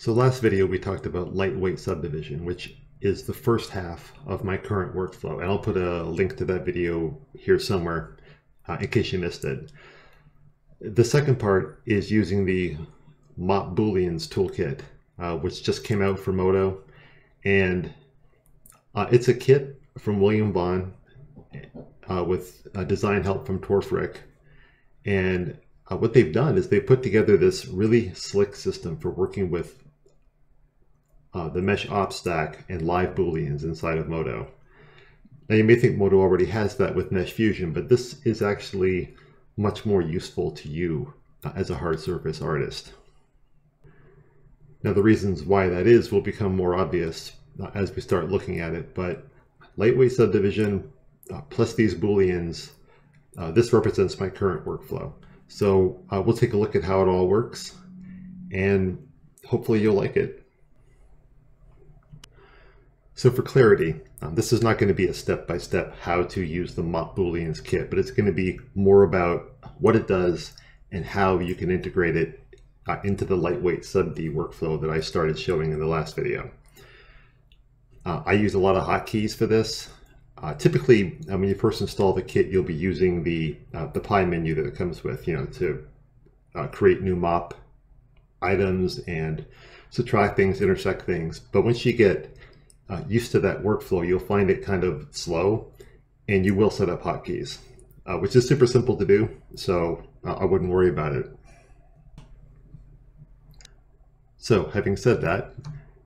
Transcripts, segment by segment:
So last video we talked about lightweight subdivision, which is the first half of my current workflow. And I'll put a link to that video here somewhere uh, in case you missed it. The second part is using the Mop Booleans toolkit, uh, which just came out for Modo. And uh, it's a kit from William Vaughan uh, with design help from Torfrick. And uh, what they've done is they've put together this really slick system for working with uh, the mesh op stack and live booleans inside of Modo. Now you may think Modo already has that with Mesh Fusion, but this is actually much more useful to you uh, as a hard surface artist. Now the reasons why that is will become more obvious uh, as we start looking at it, but lightweight subdivision uh, plus these booleans, this represents my current workflow. So we'll take a look at how it all works and hopefully you'll like it. So for clarity, um, this is not going to be a step-by-step -step how to use the Mop Booleans kit, but it's going to be more about what it does and how you can integrate it uh, into the lightweight sub-D workflow that I started showing in the last video. Uh, I use a lot of hotkeys for this. Uh, typically, uh, when you first install the kit, you'll be using the uh, the pie menu that it comes with, you know, to uh, create new mop items and subtract things, intersect things. But once you get uh, used to that workflow, you'll find it kind of slow, and you will set up hotkeys, uh, which is super simple to do. So I wouldn't worry about it. So having said that,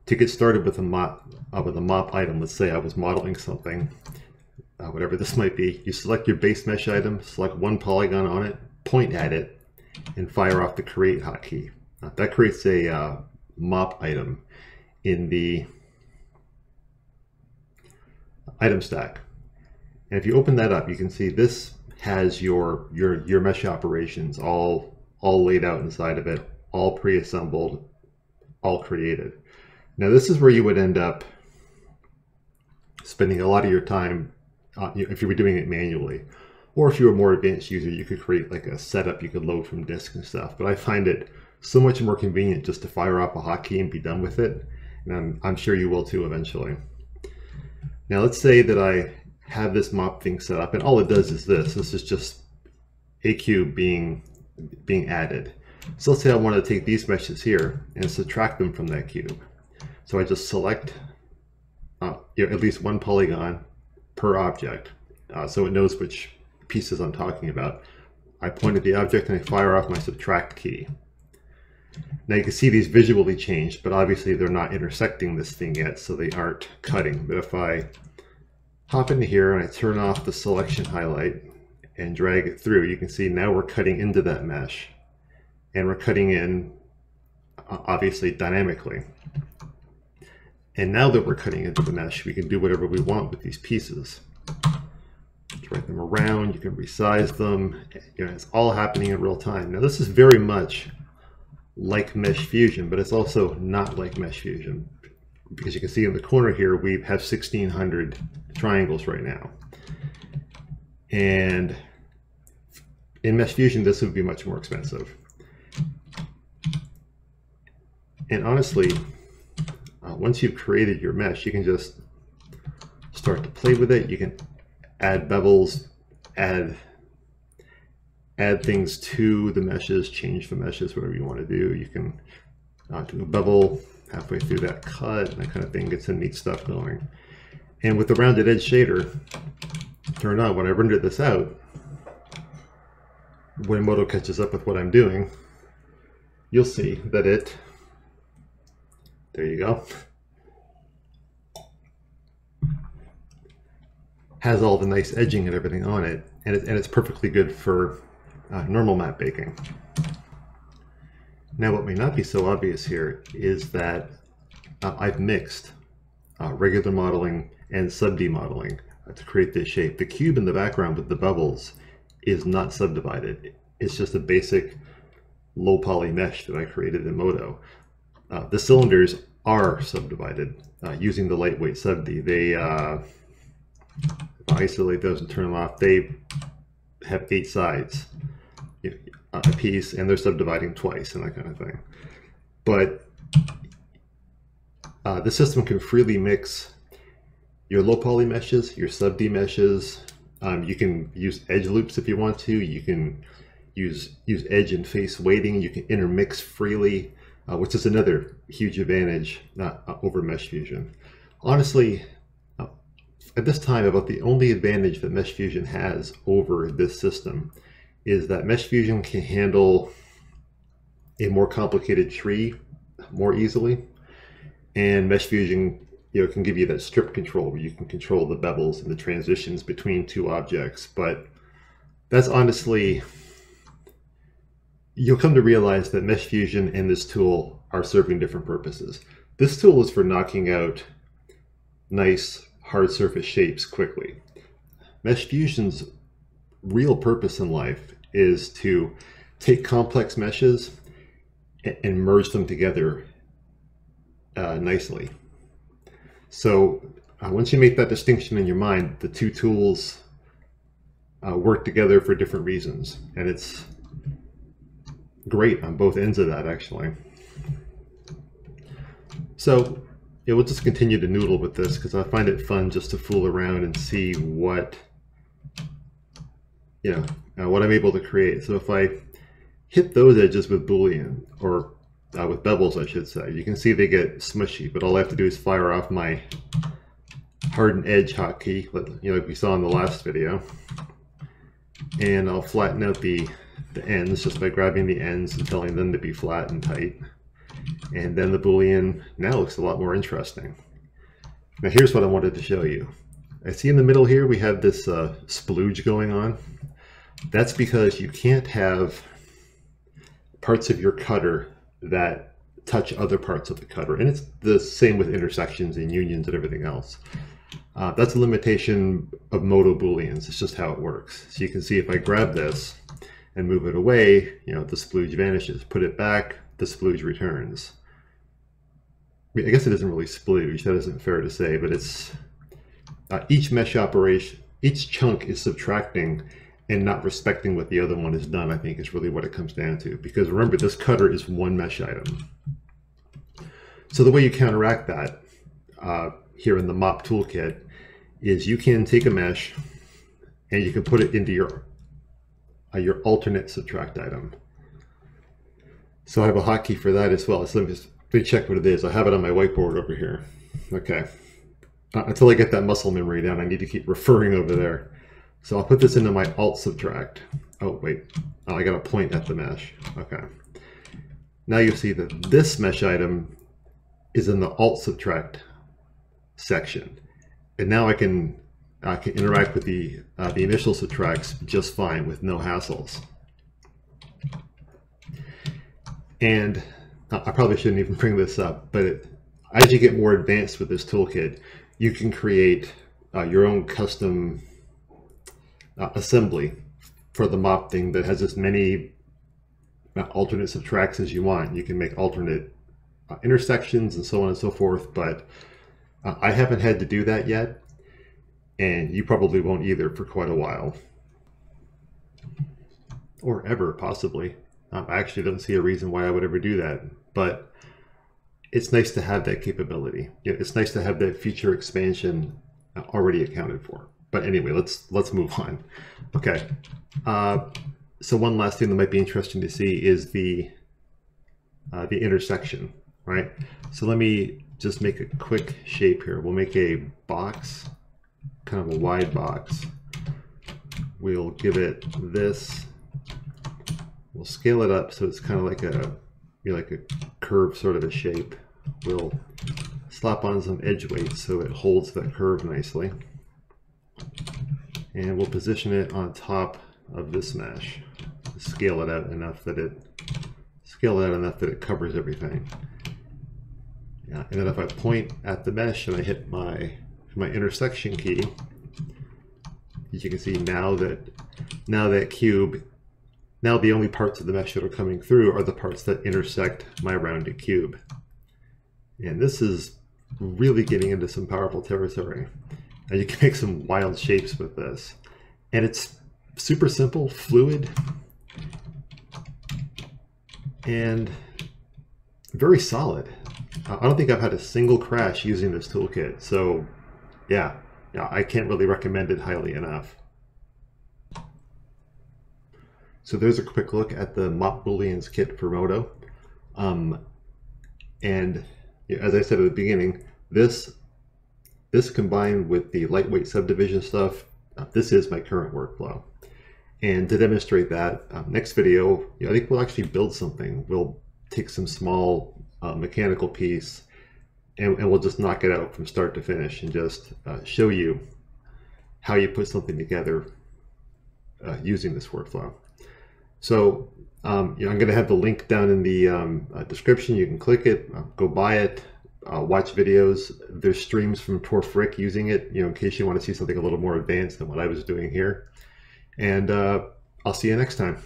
to get started with a mop with a mop item, let's say I was modeling something uh, whatever this might be, you select your base mesh item, select one polygon on it, point at it, and fire off the create hotkey. Uh, that creates a uh, mop item in the item stack. And if you open that up, you can see this has your your your mesh operations all all laid out inside of it, all pre-assembled, all created. Now this is where you would end up spending a lot of your time uh, if you were doing it manually. Or if you were a more advanced user, you could create like a setup you could load from disk and stuff. But I find it so much more convenient just to fire up a hotkey and be done with it. And I'm, I'm sure you will too eventually. Now let's say that I have this mop thing set up and all it does is this. This is just a cube being, being added. So let's say I want to take these meshes here and subtract them from that cube. So I just select uh, you know, at least one polygon per object. Uh, so it knows which pieces I'm talking about. I point at the object and I fire off my subtract key. Now you can see these visually changed, but obviously they're not intersecting this thing yet, so they aren't cutting. But if I hop into here and I turn off the selection highlight and drag it through, you can see now we're cutting into that mesh. And we're cutting in, obviously, dynamically. And now that we're cutting into the mesh, we can do whatever we want with these pieces. Write them around, you can resize them, you know, it's all happening in real time. Now this is very much like Mesh Fusion, but it's also not like Mesh Fusion. Because you can see in the corner here, we have 1600 triangles right now. And in Mesh Fusion, this would be much more expensive. And honestly, uh, once you've created your mesh, you can just start to play with it. You can add bevels, add add things to the meshes, change the meshes, whatever you want to do. You can uh, do a bevel halfway through that cut, and that kind of thing. Get some neat stuff going. And with the rounded edge shader turned on, when I render this out, when Modo catches up with what I'm doing, you'll see that it there you go. Has all the nice edging and everything on it, and, it, and it's perfectly good for uh, normal map baking. Now what may not be so obvious here is that uh, I've mixed uh, regular modeling and sub-D modeling uh, to create this shape. The cube in the background with the bubbles is not subdivided. It's just a basic low poly mesh that I created in Modo. Uh, the cylinders are subdivided uh, using the lightweight sub-D. They isolate those and turn them off. They have eight sides a piece and they're subdividing twice and that kind of thing. But Uh, the system can freely mix your low poly meshes, your sub D meshes. Um, you can use edge loops if you want to. You can use use edge and face weighting. You can intermix freely, uh, which is another huge advantage uh, over Mesh Fusion. Honestly, uh, at this time, about the only advantage that Mesh Fusion has over this system is that Mesh Fusion can handle a more complicated tree more easily. And Mesh Fusion you know, can give you that strip control where you can control the bevels and the transitions between two objects. But that's honestly, you'll come to realize that Mesh Fusion and this tool are serving different purposes. This tool is for knocking out nice hard surface shapes quickly. Mesh Fusion's real purpose in life is to take complex meshes and merge them together uh, nicely. So uh, once you make that distinction in your mind, the two tools uh, work together for different reasons. And it's great on both ends of that, actually. So yeah, we'll just continue to noodle with this because I find it fun just to fool around and see what, you know, uh, what I'm able to create. So if I hit those edges with Boolean, or uh, with bevels, I should say, you can see they get smushy, but all I have to do is fire off my hardened edge hotkey, you know, like we saw in the last video. And I'll flatten out the, the ends just by grabbing the ends and telling them to be flat and tight. And then the Boolean now looks a lot more interesting. Now here's what I wanted to show you. I see in the middle here we have this uh, splooge going on. That's because you can't have parts of your cutter that touch other parts of the cutter. And it's the same with intersections and unions and everything else. Uh, that's a limitation of modo booleans. It's just how it works. So you can see if I grab this and move it away, you know, the splooge vanishes. Put it back, the splooge returns. I, mean, I guess it isn't really splooge, that isn't fair to say, but it's uh, each mesh operation, each chunk is subtracting and not respecting what the other one has done, I think is really what it comes down to. Because remember, this cutter is one mesh item. So the way you counteract that uh, here in the mop toolkit is you can take a mesh and you can put it into your uh, your alternate subtract item. So I have a hotkey for that as well. So let me, just, let me check what it is. I have it on my whiteboard over here. Okay. Uh, until I get that muscle memory down, I need to keep referring over there. So I'll put this into my alt subtract. Oh, wait. Oh, I got to point at the mesh. Okay. Now you see that this mesh item is in the alt subtract section. And now I can I can interact with the uh, the initial subtracts just fine with no hassles. And I probably shouldn't even bring this up, but it, as you get more advanced with this toolkit, you can create uh, your own custom uh, assembly for the mop thing that has as many uh, alternate subtracts as you want. You can make alternate uh, intersections and so on and so forth, but uh, I haven't had to do that yet, and you probably won't either for quite a while. Or ever, possibly. Um, I actually don't see a reason why I would ever do that, but it's nice to have that capability. It's nice to have that feature expansion uh, already accounted for. But anyway, let's let's move on. Okay. Uh, so one last thing that might be interesting to see is the uh, the intersection, right? So let me just make a quick shape here. We'll make a box, kind of a wide box. We'll give it this We'll scale it up so it's kind of like a you know, like a curve sort of a shape. We'll slap on some edge weight so it holds that curve nicely. And we'll position it on top of this mesh. Scale it out enough that it scale it out enough that it covers everything. Yeah, and then if I point at the mesh and I hit my my intersection key, as you can see now that now that cube now the only parts of the mesh that are coming through are the parts that intersect my rounded cube. And this is really getting into some powerful territory. Now you can make some wild shapes with this. And it's super simple, fluid, and very solid. I don't think I've had a single crash using this toolkit. So yeah, yeah, I can't really recommend it highly enough. So there's a quick look at the Mop Booleans kit for Modo. Um, and as I said at the beginning, this this combined with the lightweight subdivision stuff, uh, this is my current workflow. And to demonstrate that, um, next video, I think we'll actually build something. We'll take some small uh, mechanical piece and, and, we'll just knock it out from start to finish and just uh, show you how you put something together uh, using this workflow. So um, you know, I'm going to have the link down in the um, uh, description. You can click it, uh, go buy it, uh, watch videos. There's streams from Torfrick using it, you know, in case you want to see something a little more advanced than what I was doing here. And uh, I'll see you next time.